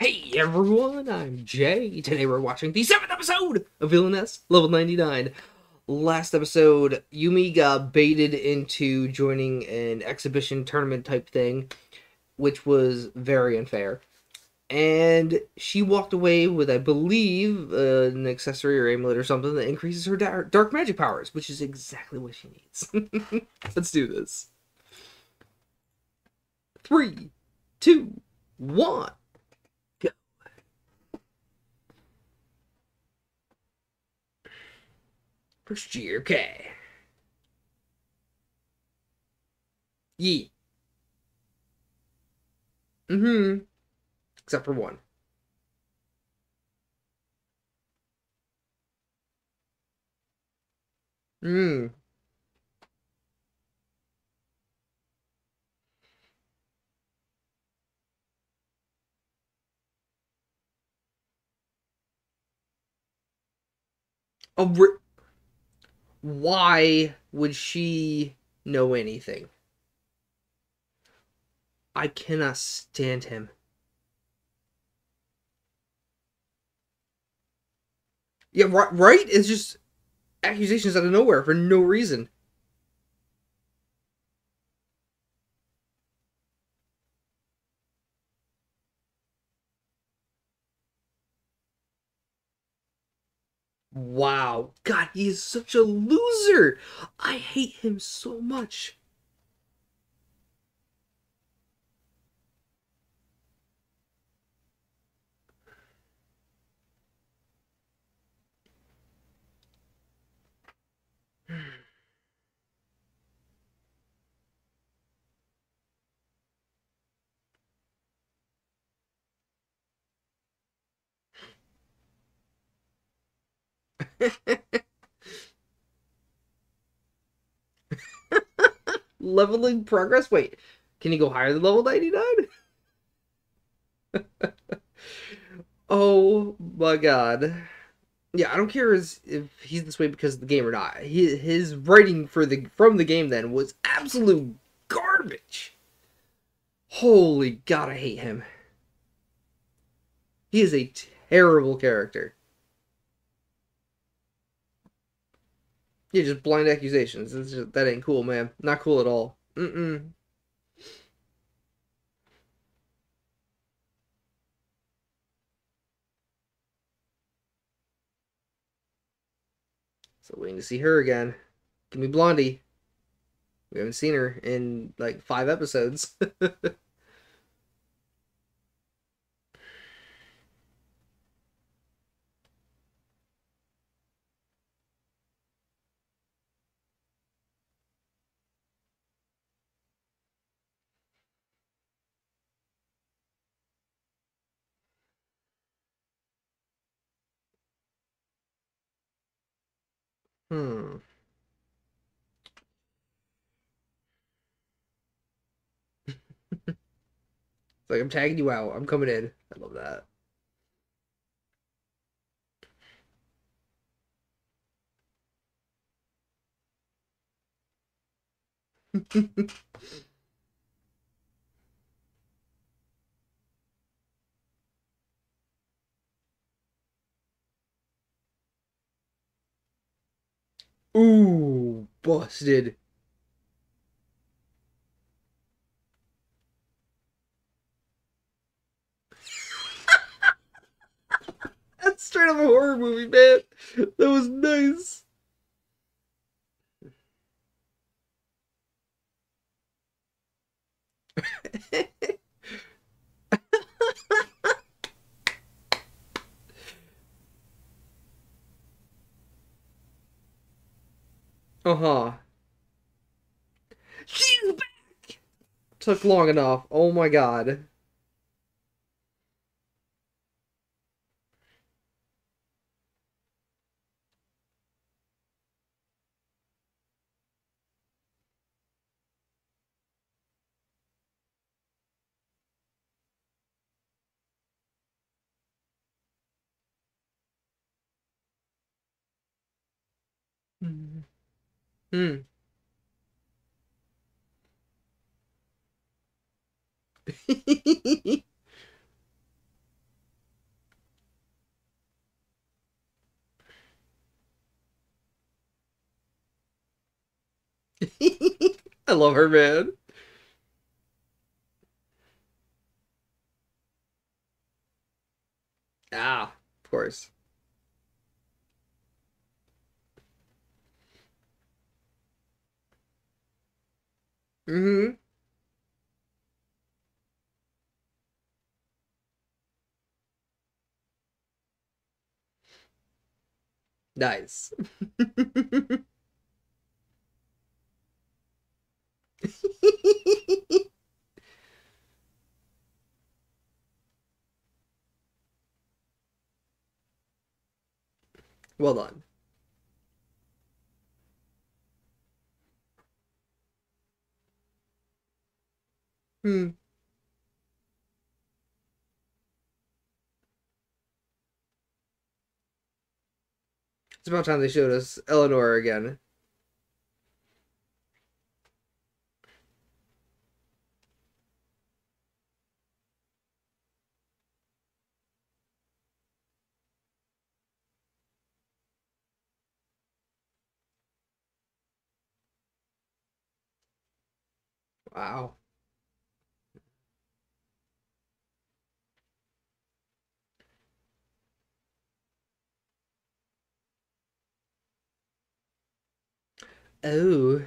Hey everyone, I'm Jay. Today we're watching the seventh episode of Villainess, level 99. Last episode, Yumi got baited into joining an exhibition tournament type thing, which was very unfair. And she walked away with, I believe, uh, an accessory or amulet or something that increases her dar- dark magic powers, which is exactly what she needs. Let's do this. Three, two, one. Year, okay. Yeet. Mm-hmm. Except for one. Hmm. A why would she know anything? I cannot stand him. Yeah, right, right? It's just accusations out of nowhere for no reason. Wow. God, he is such a loser. I hate him so much. Leveling progress? Wait, can you go higher than level 99? oh my god. Yeah, I don't care if he's this way because of the game or not. His, writing for the from the game then was absolute garbage. Holy god, I hate him. He is a terrible character. Yeah, just blind accusations. Just, that ain't cool, man. Not cool at all. Mm-mm. So waiting to see her again. Give me Blondie. We haven't seen her in like five episodes. hmm. like I'm tagging you out. I'm coming in. I love that. Ooh, busted. That's straight up a horror movie, man. That was nice. Uh huh. She's back. Took long enough. Oh my god. Hmm. Hmm. I love her, man. Ah, of course. Mm-hmm. Nice. well done. Hmm. It's about time they showed us Eleanor again. Wow. Oh.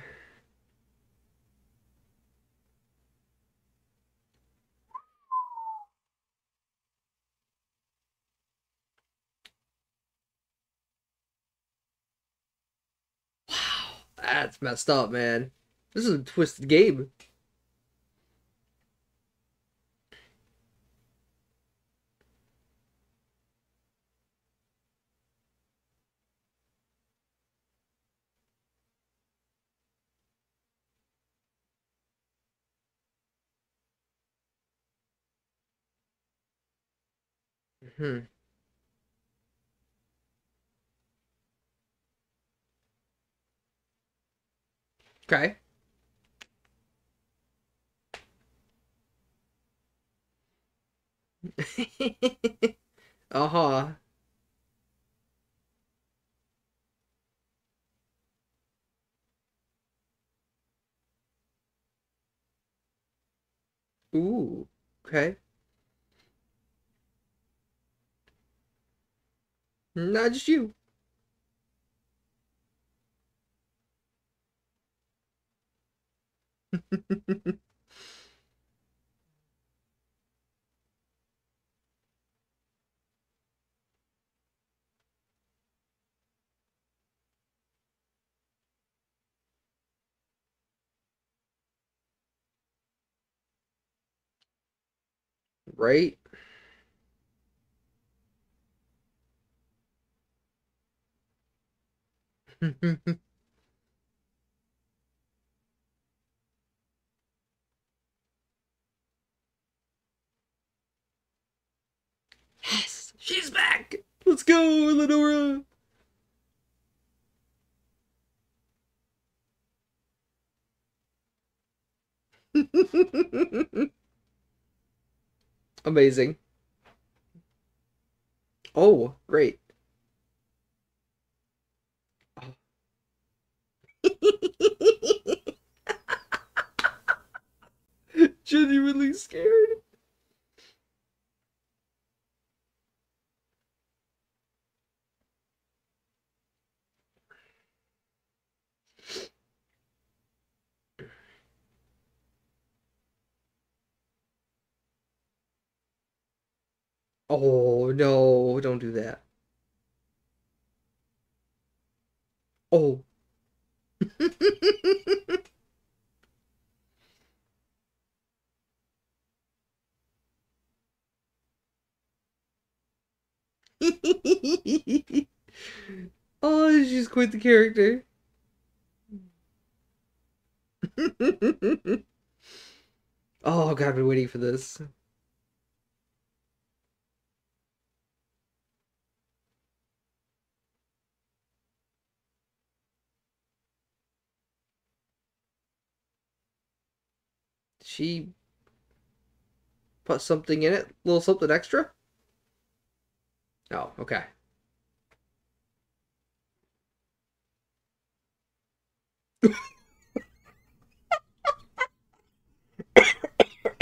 Wow. That's messed up, man. This is a twisted game. Hmm. Okay. uh-huh. Ooh. Okay. Mm, not just you. right? yes, she's back. Let's go, Eleanora. Amazing. Oh, great. Genuinely scared. Oh, no, don't do that. Oh. oh, she's quite the character. oh, God, I've been waiting for this. she put something in it, a little something extra? Oh, okay.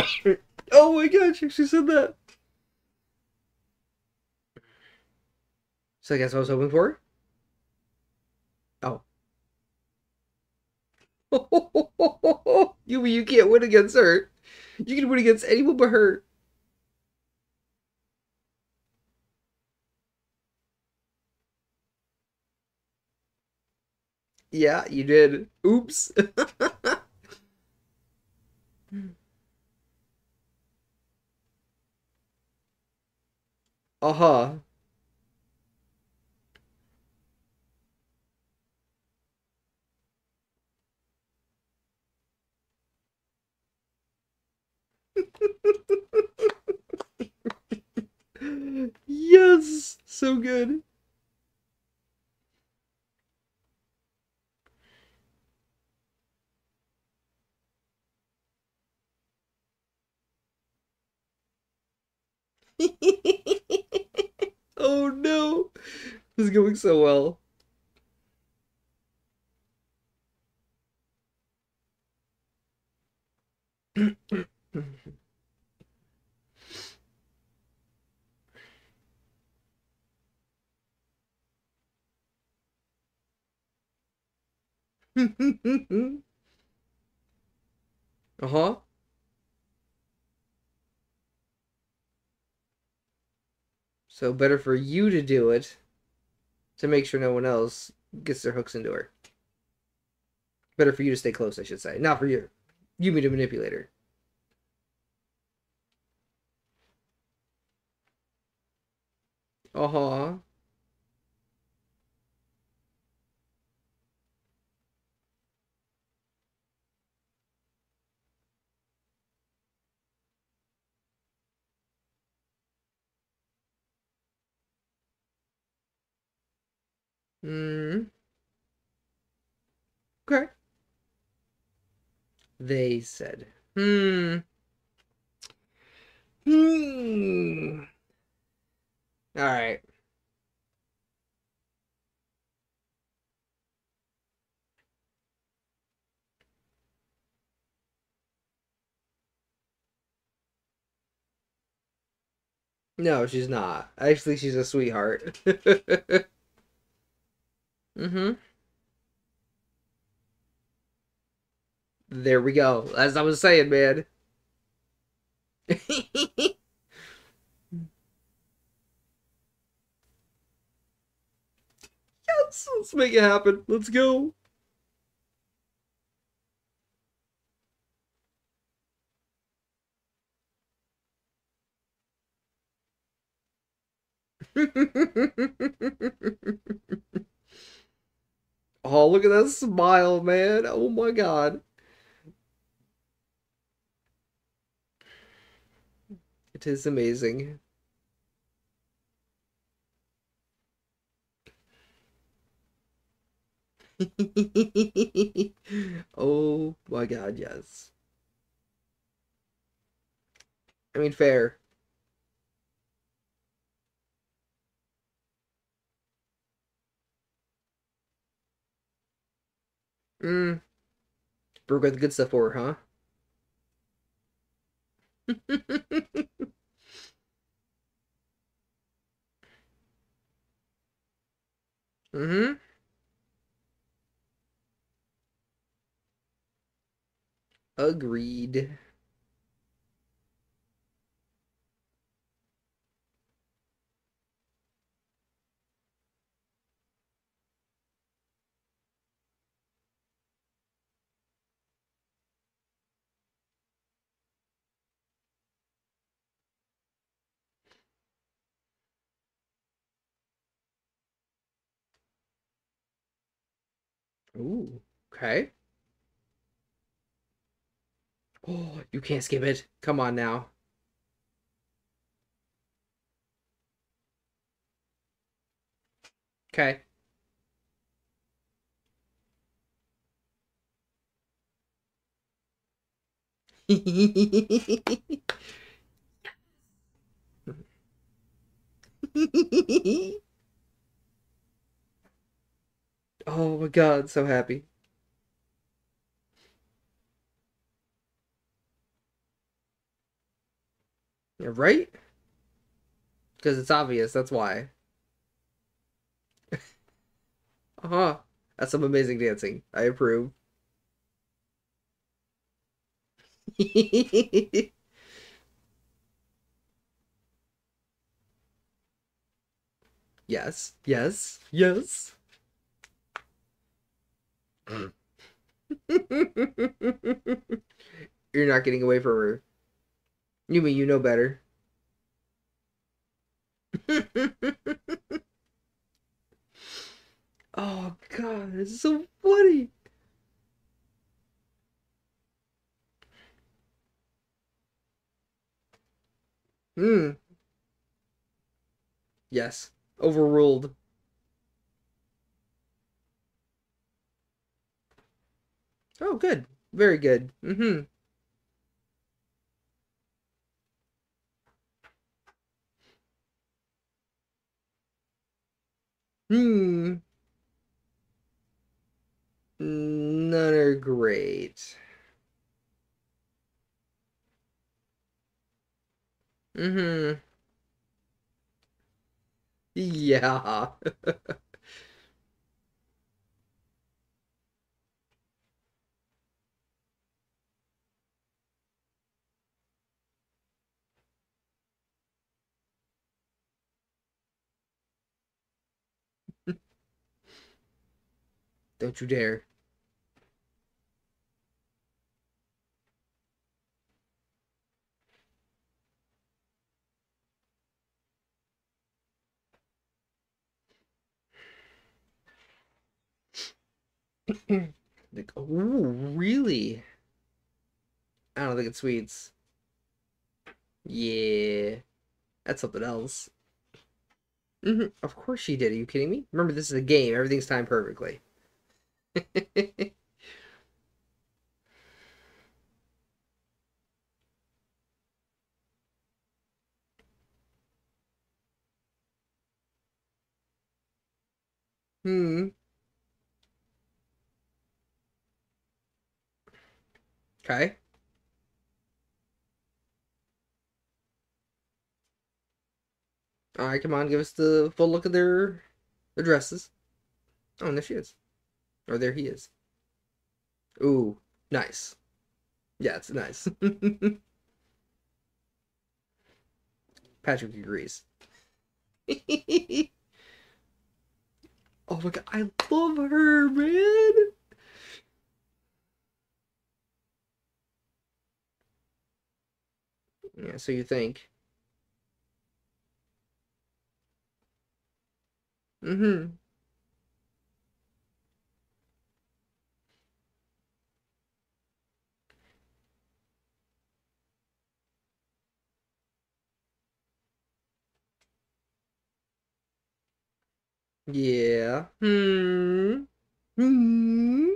oh my gosh, she said that. So I guess I was hoping for. Oh. you you can't win against her. You can win against anyone but her. Yeah, you did. Oops. uh-huh. yes, so good. oh no. This is going so well. uh-huh. So better for you to do it to make sure no one else gets their hooks into her. Better for you to stay close, I should say. Not for you. You mean a manipulator. Uh-huh. Hmm. Okay. They said. Hmm. Hmm. All right. No, she's not. Actually, she's a sweetheart. mm-hmm. There we go. As I was saying, man. yes, let's make it happen. Let's go. look at that smile, man. Oh my god. It is amazing. oh my god, yes. I mean, fair. Mm. Brooke got the good stuff for her, huh? mm-hmm. Agreed. Ooh, okay. Oh, you can't skip it. Come on now. Okay. oh my god, so happy. Yeah, right? Because it's obvious, that's why. uh-huh. That's some amazing dancing. I approve. yes, yes, yes. You're not getting away from her. You mean you know better. oh god, it's so funny. Hmm. Yes. Overruled. Oh, good. Very good. Mm-hmm. Hmm. None are great. Mm-hmm. Yeah. Don't you dare. like, oh, really? I don't think it's sweets. Yeah. That's something else. Mm-hmm. Of course she did. Are you kidding me? Remember, this is a game. Everything's timed perfectly. hmm. Okay. All right, come on, give us the full look of their their dresses. Oh, and there she is. Or there he is. Ooh, nice. Yeah, it's nice. Patrick agrees. oh my god, I love her, man. Yeah, so you think. Mm-hmm. Yeah. Hmm. Hmm.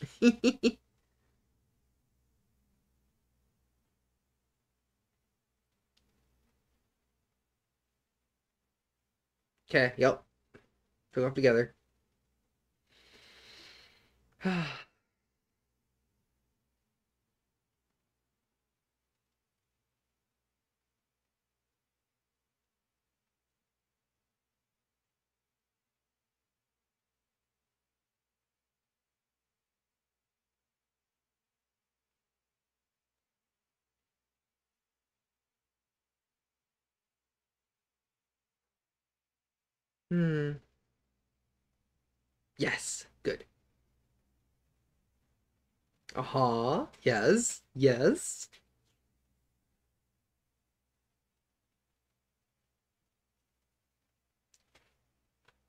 Okay, yep. Put them together. hmm. Yes. Good. Uh-huh. Yes. Yes.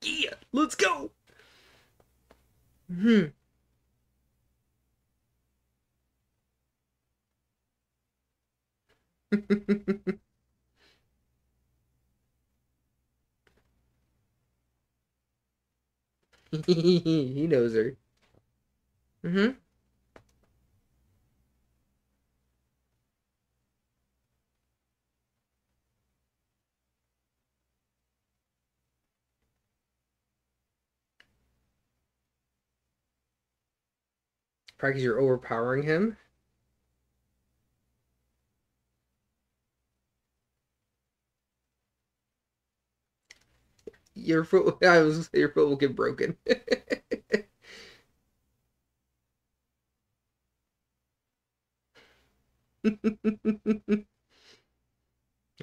Yeah. Let's go. Hmm. he knows her. Mm-hmm. Practice, you're overpowering him. Your foot. I was your foot will get broken.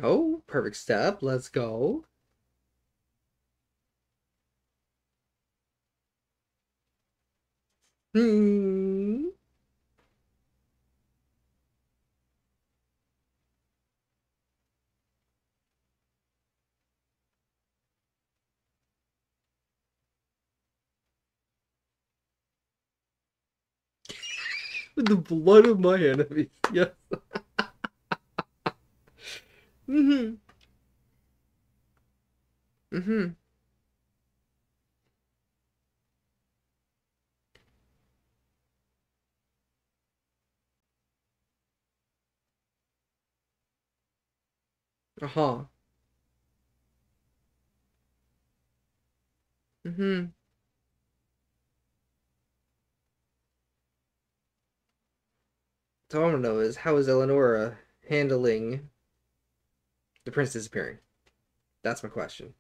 oh, perfect step. Let's go. Hmm. The blood of my enemies. Yes. mm-hmm. Mm-hmm. Uh-huh. Mm-hmm. So I want to know is how is Eleanora handling the prince disappearing? That's my question.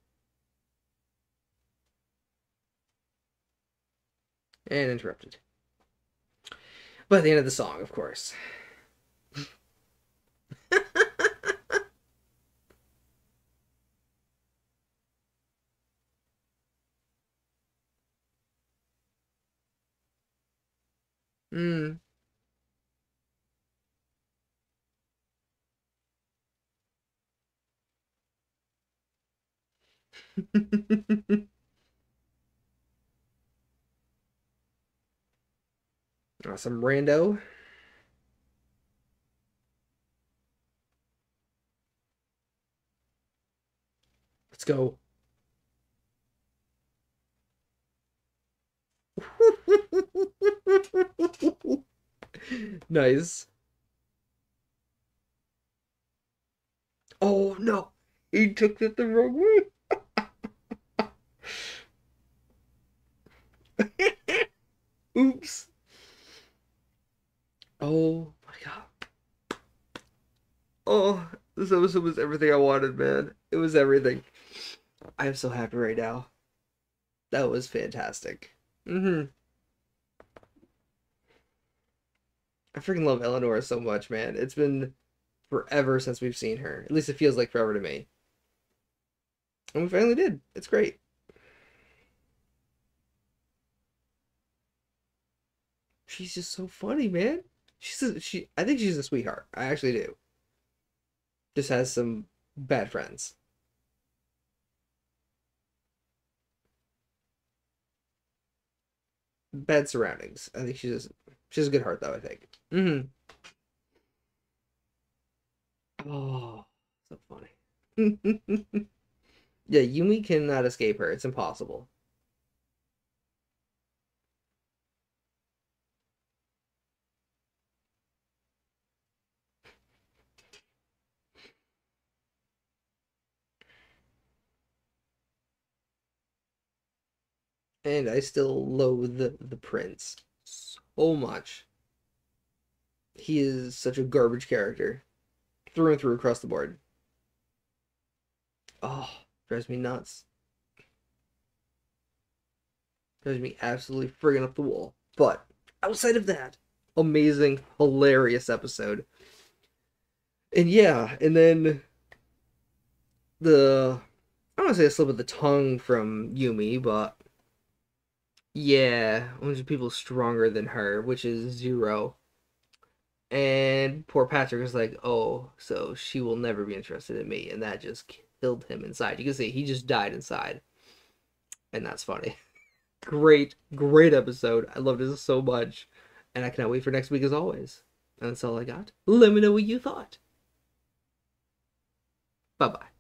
And interrupted. But at the end of the song, of course. Hmm. oh, some rando. Let's go. nice. Oh no, he took it the wrong way. Oops. Oh my god. Oh, this episode was everything I wanted, man. It was everything. I am so happy right now. That was fantastic. Mm-hmm. I freaking love Eleanor so much, man. It's been forever since we've seen her. At least it feels like forever to me. And we finally did. It's great. She's just so funny, man. She's a, she. I think she's a sweetheart. I actually do. Just has some bad friends. Bad surroundings. I think she's just, she's a good heart though. I think. Mm-hmm. Oh, so funny. yeah, Yumi cannot escape her. It's impossible. And I still loathe the prince so much. He is such a garbage character. Through and through across the board. Oh, drives me nuts. Drives me absolutely friggin' up the wall. But outside of that, amazing, hilarious episode. And yeah, and then the I don't want to say a slip of the tongue from Yumi, but yeah, a bunch of people stronger than her, which is zero. And poor Patrick is like, oh, so she will never be interested in me. And that just killed him inside. You can see he just died inside. And that's funny. great, great episode. I loved it so much. And I cannot wait for next week as always. And that's all I got. Let me know what you thought. Bye bye.